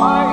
Bye.